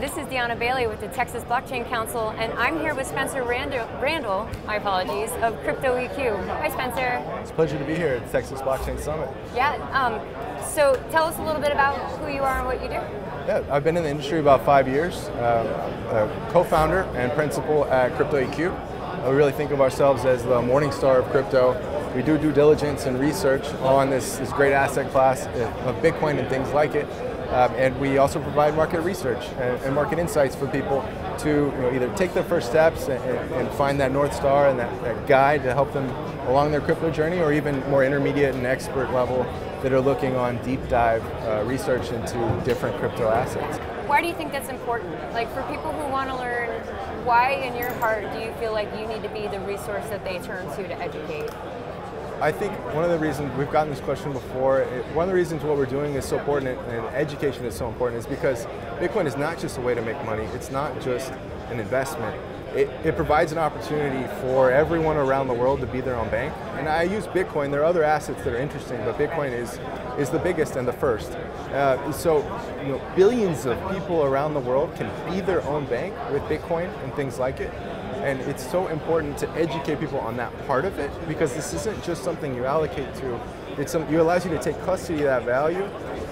This is Deanna Bailey with the Texas Blockchain Council and I'm here with Spencer Randall, Randall my apologies, of Crypto EQ. Hi Spencer. It's a pleasure to be here at the Texas Blockchain Summit. Yeah, um, so tell us a little bit about who you are and what you do. Yeah, I've been in the industry about five years, uh, co-founder and principal at Crypto EQ. Uh, we really think of ourselves as the Morningstar of crypto. We do due diligence and research on this, this great asset class of Bitcoin and things like it. Um, and we also provide market research and, and, market insights for people to you know, either take their first steps and, and find that North Star and that, that, guide to help them along their crypto journey, or even more intermediate and expert level that are looking on deep dive uh, research into different crypto assets. Why do you think that's important? Like for people who want to learn, why in your heart do you feel like you need to be the resource that they turn to to educate? I think one of the reasons we've gotten this question before, it, one of the reasons what we're doing is so important and education is so important is because Bitcoin is not just a way to make money, it's not just an investment. It, it, provides an opportunity for everyone around the world to be their own bank. And I use Bitcoin, there are other assets that are interesting, but Bitcoin is, is the biggest and the first. Uh, so you know, billions of people around the world can be their own bank with Bitcoin and things like it. And it's so important to educate people on that part of it because this isn't just something you allocate to. It's some, it allows you to take custody of that value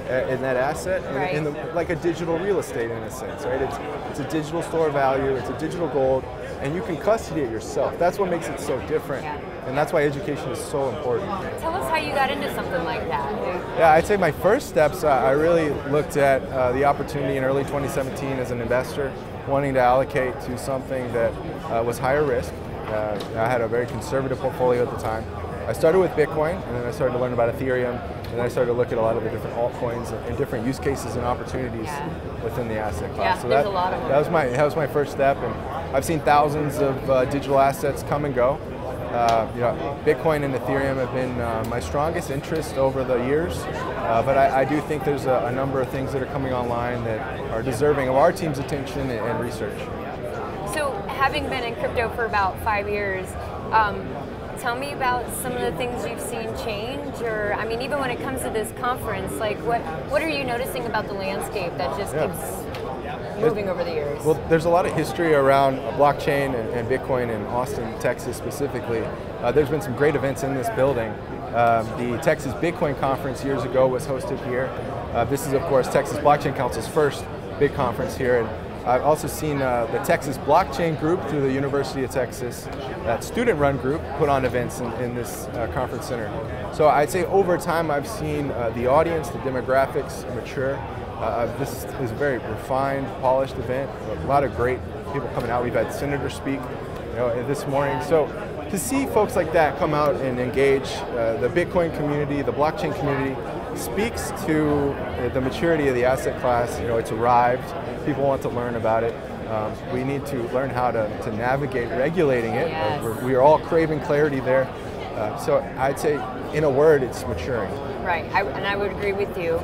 in that asset, right. in, in the, like a digital real estate in a sense, right? It's, it's a digital store of value, it's a digital gold, and you can custody it yourself. That's what makes it so different. Yeah. And that's why education is so important. Tell us how you got into something like that. Yeah, I'd say my first steps, uh, I really looked at uh, the opportunity in early 2017 as an investor wanting to allocate to something that uh, was higher risk. Uh, I had a very conservative portfolio at the time. I started with Bitcoin, and then I started to learn about Ethereum, and then I started to look at a lot of the different altcoins and, different use cases and opportunities yeah. within the asset class. Yeah, so that, that was my that was my first step, and I've seen thousands of uh, digital assets come and go. Uh, you know, Bitcoin and Ethereum have been uh, my strongest interest over the years, uh, but I, I, do think there's a, a, number of things that are coming online that are deserving of our team's attention and, and research. So, having been in crypto for about five years, um, tell me about some of the things you've seen change, or I mean, even when it comes to this conference, like what what are you noticing about the landscape that just yeah. keeps moving over the years? Well, there's a lot of history around blockchain and, and Bitcoin in Austin, Texas specifically. Uh, there's been some great events in this building. Um, the Texas Bitcoin Conference years ago was hosted here. Uh, this is, of course, Texas Blockchain Council's first big conference here. And I've also seen uh, the Texas Blockchain Group through the University of Texas, that student-run group, put on events in, in this uh, conference center. So I'd say over time I've seen uh, the audience, the demographics mature. Uh, this is a very refined, polished event. A lot of great people coming out. We've had senators speak you know, this morning. So to see folks like that come out and engage uh, the Bitcoin community, the blockchain community, speaks to the maturity of the asset class. You know, it's arrived. People want to learn about it. Um, we need to learn how to, to navigate regulating it. Yes. Uh, we are all craving clarity there. Uh, so I'd say, in a word, it's maturing. Right, I, and I would agree with you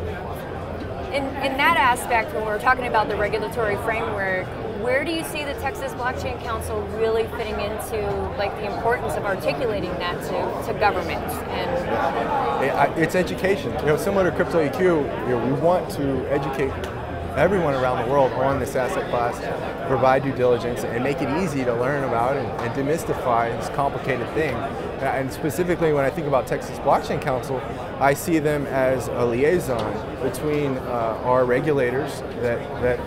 in, in that aspect, when we're talking about the regulatory framework, where do you see the Texas Blockchain Council really fitting into like the importance of articulating that to, to government and it's education you know similar to crypto EQ you know, we want to educate everyone around the world on this asset class, provide due diligence, and make it easy to learn about and, and demystify this complicated thing. And specifically, when I think about Texas Blockchain Council, I see them as a liaison between uh, our regulators that, that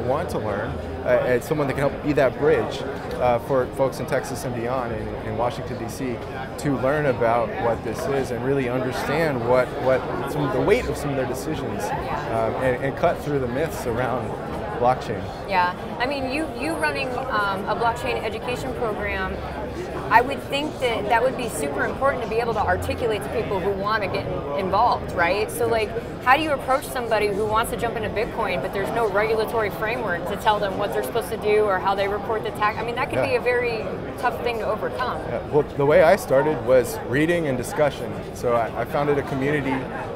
want to learn, as someone that can help be that bridge uh, for folks in Texas and beyond, in, in Washington D.C., to learn about what this is and really understand what what some the weight of some of their decisions, um, and, and cut through the myths around blockchain. Yeah, I mean, you you running um, a blockchain education program I would think that that would be super important to be able to articulate to people who want to get involved, right? So, like, how do you approach somebody who wants to jump into Bitcoin, but there's no regulatory framework to tell them what they're supposed to do or how they report the tax? I mean, that could yeah. be a very tough thing to overcome. Yeah. Well, the way I started was reading and discussion. So, I, I founded a community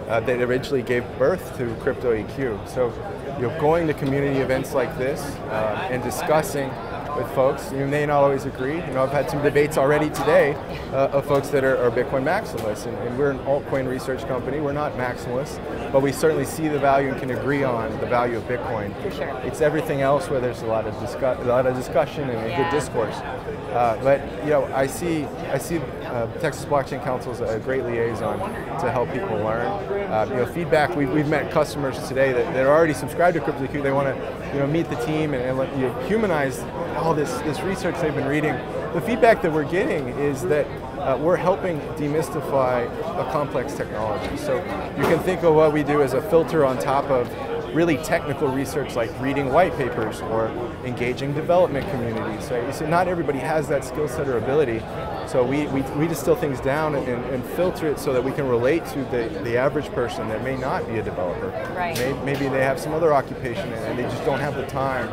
uh, that eventually gave birth to Crypto EQ. So, you know, going to community events like this uh, and discussing with folks. You may not always agree. You know, I've had some debates already today uh, of folks that are, are Bitcoin maximalists, and, and, we're an altcoin research company. We're not maximalists, but we certainly see the value and can agree on the value of Bitcoin. For sure. It's everything else where there's a lot of discuss, a lot of discussion and yeah. good discourse. Uh, but you know, I see I see uh, Texas Blockchain Council as a great liaison to help people learn. Uh, you know, feedback. We've, we've met customers today that, are already subscribed to CryptoEQ. They want to you know meet the team and, and you know, humanize all this this research they've been reading. The feedback that we're getting is that uh, we're helping demystify a complex technology. So you can think of what we do as a filter on top of really technical research like reading white papers or engaging development communities. Right? So not everybody has that skill set or ability. So we, we, we distill things down and, and, filter it so that we can relate to the, the average person that may not be a developer. Right. Maybe, maybe they have some other occupation and they just don't have the time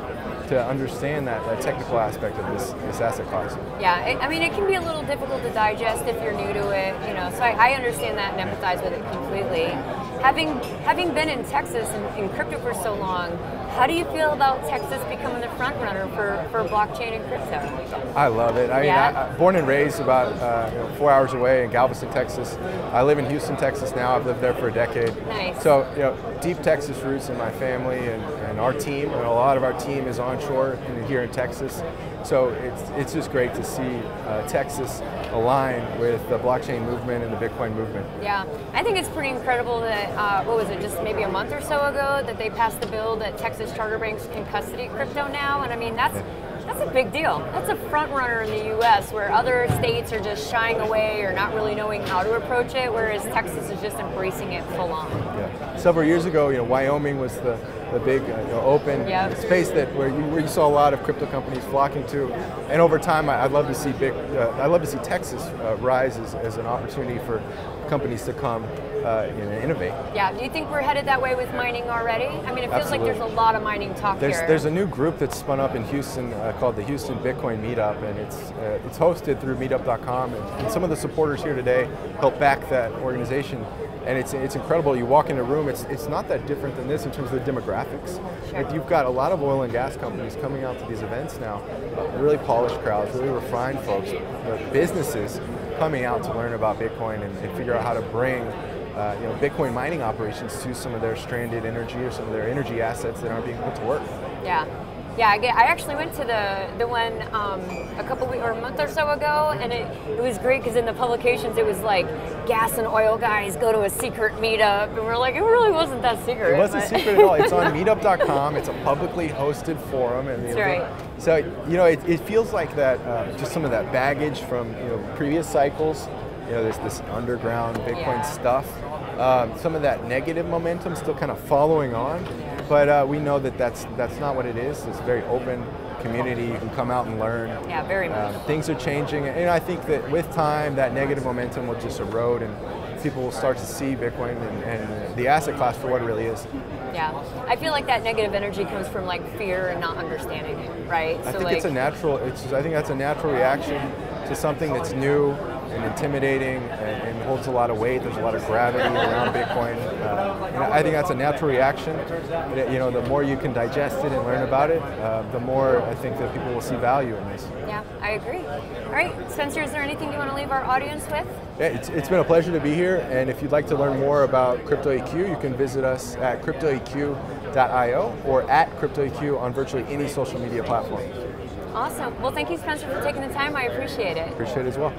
to understand that, that technical aspect of this, this asset class. Yeah, it, I mean, it can be a little difficult to digest if you're new to it, you know, so I, I understand that and empathize with it completely. Having, having been in Texas and in crypto for so long, how do you feel about Texas becoming the front runner for, for blockchain and crypto? I love it. I yeah? mean, I, born and raised about uh, you know, four hours away in Galveston, Texas. I live in Houston, Texas now. I've lived there for a decade. Nice. So, you know, deep Texas roots in my family and, and our team. And a lot of our team is onshore in, here in Texas. So it's, it's just great to see uh, Texas align with the blockchain movement and the Bitcoin movement. Yeah, I think it's pretty incredible that, uh, what was it, just maybe a month or so ago that they passed the bill that Texas charter banks can custody crypto now. And I mean, that's, that's a big deal. That's a front runner in the U.S. where other states are just shying away or not really knowing how to approach it, whereas Texas is just embracing it full on. Yeah. Several years ago, you know, Wyoming was the, the big uh, you know, open yep. space that where you, where you saw a lot of crypto companies flocking to, and over time, I, would love to see big. Uh, I'd love to see Texas uh, rise as, as an opportunity for companies to come uh, you know, innovate. Yeah, do you think we're headed that way with mining already? I mean, it feels Absolutely. like there's a lot of mining talk there's, here. There's a new group that's spun up in Houston uh, called the Houston Bitcoin Meetup, and it's uh, it's hosted through Meetup.com, and, and some of the supporters here today help back that organization and it's it's incredible. You walk in a room, it's it's not that different than this in terms of the demographics. Like you've got a lot of oil and gas companies coming out to these events now, really polished crowds, really refined folks, businesses coming out to learn about Bitcoin and, and figure out how to bring uh, you know, Bitcoin mining operations to some of their stranded energy or some of their energy assets that aren't being put to work. Yeah. Yeah, I, get, I actually went to the the one um, a couple weeks or a month or so ago, and it, it was great because in the publications it was like gas and oil guys go to a secret meetup, and we're like, it really wasn't that secret. It wasn't but. secret at all. It's on Meetup.com. It's a publicly hosted forum, and That's right. So you know, it, it feels like that. Uh, just some of that baggage from you know previous cycles. You know, there's this underground Bitcoin yeah. stuff. Um, some of that negative momentum still kind of following on. But uh, we know that that's that's not what it is. It's a very open community. You can come out and learn. Yeah, very much. Um, things are changing, and I think that with time, that negative momentum will just erode, and people will start to see Bitcoin and, and the asset class for what it really is. Yeah, I feel like that negative energy comes from like fear and not understanding it, right? I so think like, it's a natural. It's I think that's a natural reaction to something that's new and intimidating and, and, holds a lot of weight. There's a lot of gravity around Bitcoin. Uh, I think that's a natural reaction. You know, the more you can digest it and learn about it, uh, the more I think that people will see value in this. Yeah, I agree. All right, Spencer, is there anything you want to leave our audience with? Yeah, it's, it's been a pleasure to be here. And if you'd like to learn more about CryptoEQ, you can visit us at cryptoeq.io or at CryptoEQ on virtually any social media platform. Awesome. Well, thank you, Spencer, for taking the time. I appreciate it. Appreciate it as well.